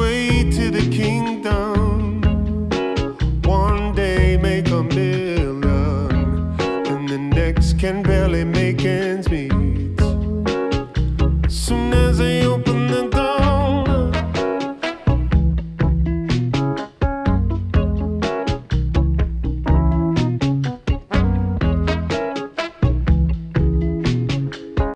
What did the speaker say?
way to the kingdom. One day make a million, and the next can barely make ends meet. Soon as